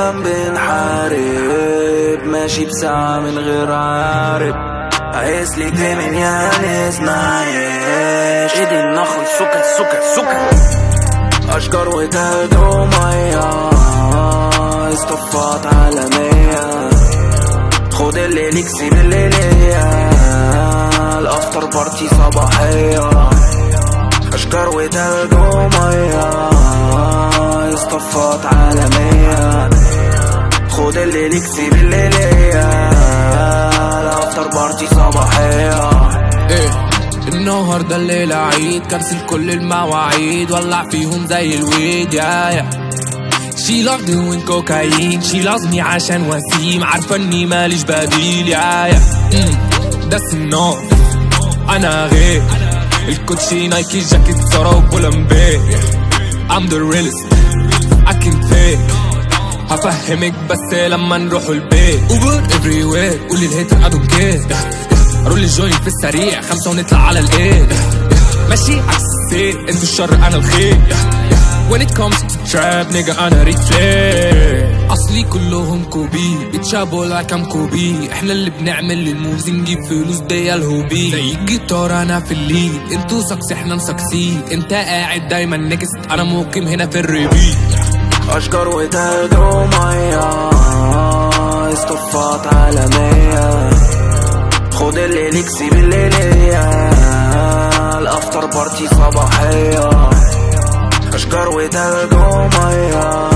بنحارب ماشي بساعة من غير عارب. عايز لي من يا ناس معيش إيدي النخل سكر سكر سكر. أشجار وتلج ومية. اصطفات عالمية. خد اللي ليك سيب اللي ليا. الأفتر بارتي صباحية. أشجار وتلج ومية. اللي ليا ال after party صباحية إيه النهارده الليلة عيد cancel كل المواعيد ولع فيهم زي ال weed يا يا. She love doing cocaine She loves me عشان وسيم عارفة إني ماليش بديل يا يا. مم، ده النار أنا غير. الكوتشي نايكي جاكيت زارا وبولمبي I'm the realest. I can fake هفهمك بس لما نروحوا البيت. Uber everywhere قولي ال hater don't care roll ال joint في السريع. خمسة ونطلع على الإيه. ماشي عكس السير. أنتوا الشر أنا الخير. When it comes to trap nigga أنا Ric Flair أصلي كلهم copy. بيتشابوا like I'm Kobe. إحنا اللي بنعمل ال moves نجيب فلوس دي ال hobby. زي الجيتار أنا في ال lead أنتوا suck إحنا ن succeed انت قاعد دايما next أنا مقيم هنا في ال repeat. أشجار وتلج ومية اصطفات عالمية. خد اللي ليك سيب اللي ليا. ال after party صباحية. أشجار وتلج ومية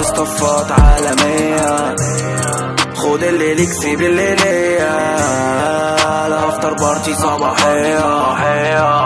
اصطفات عالمية. خد اللي ليك سيب اللي ليا. ال after party صباحية.